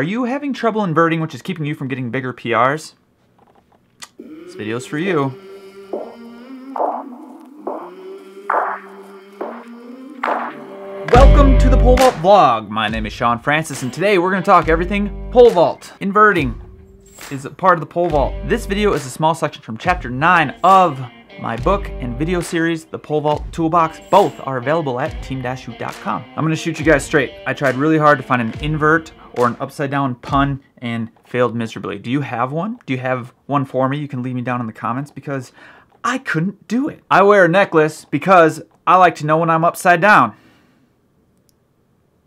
Are you having trouble inverting which is keeping you from getting bigger PRs? This video's for you. Welcome to the pole vault vlog. My name is Shawn Francis and today we're going to talk everything pole vault. Inverting is a part of the pole vault. This video is a small section from chapter 9 of my book and video series, The Pole Vault Toolbox. Both are available at team-hoot.com. I'm going to shoot you guys straight. I tried really hard to find an invert or an upside down pun and failed miserably. Do you have one? Do you have one for me? You can leave me down in the comments because I couldn't do it. I wear a necklace because I like to know when I'm upside down.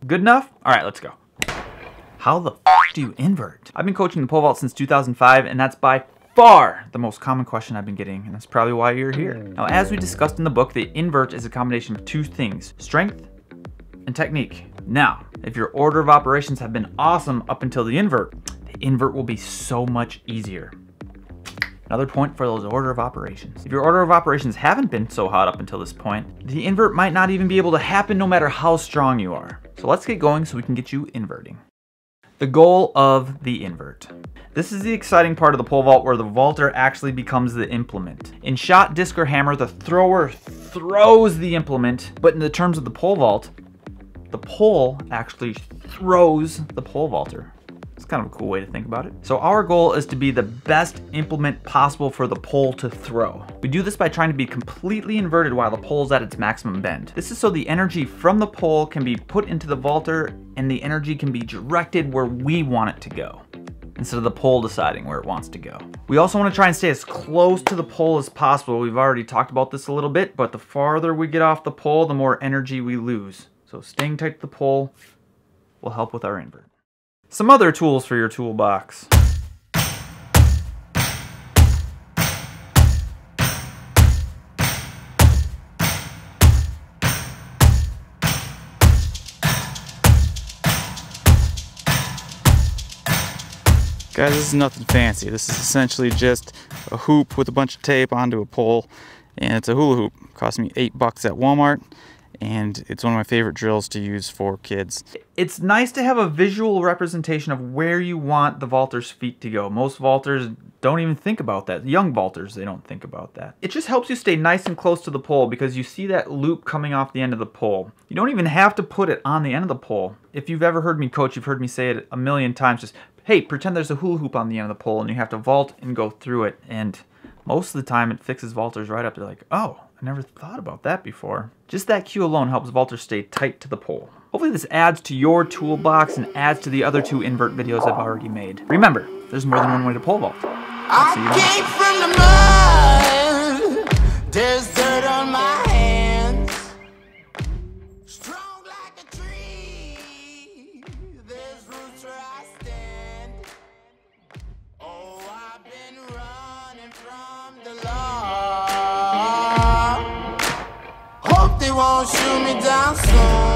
Good enough? All right, let's go. How the do you invert? I've been coaching the pole vault since 2005 and that's by far the most common question I've been getting and that's probably why you're here. Now as we discussed in the book, the invert is a combination of two things, strength and technique. Now, if your order of operations have been awesome up until the invert, the invert will be so much easier. Another point for those order of operations. If your order of operations haven't been so hot up until this point, the invert might not even be able to happen no matter how strong you are. So let's get going so we can get you inverting. The goal of the invert. This is the exciting part of the pole vault where the vaulter actually becomes the implement. In shot, disc, or hammer, the thrower throws the implement, but in the terms of the pole vault, the pole actually throws the pole vaulter. It's kind of a cool way to think about it. So our goal is to be the best implement possible for the pole to throw. We do this by trying to be completely inverted while the pole is at its maximum bend. This is so the energy from the pole can be put into the vaulter and the energy can be directed where we want it to go instead of the pole deciding where it wants to go. We also want to try and stay as close to the pole as possible. We've already talked about this a little bit, but the farther we get off the pole, the more energy we lose. So staying tight to the pole will help with our invert. Some other tools for your toolbox. Guys, this is nothing fancy. This is essentially just a hoop with a bunch of tape onto a pole, and it's a hula hoop. It cost me eight bucks at Walmart and it's one of my favorite drills to use for kids. It's nice to have a visual representation of where you want the vaulter's feet to go. Most vaulters don't even think about that. Young vaulters, they don't think about that. It just helps you stay nice and close to the pole because you see that loop coming off the end of the pole. You don't even have to put it on the end of the pole. If you've ever heard me coach, you've heard me say it a million times, just, hey, pretend there's a hula hoop on the end of the pole and you have to vault and go through it. And most of the time it fixes vaulters right up. They're like, oh, I never thought about that before. Just that cue alone helps vaulters stay tight to the pole. Hopefully this adds to your toolbox and adds to the other two invert videos I've already made. Remember, there's more than one way to pole vault. Mud. won't shoot me down soon.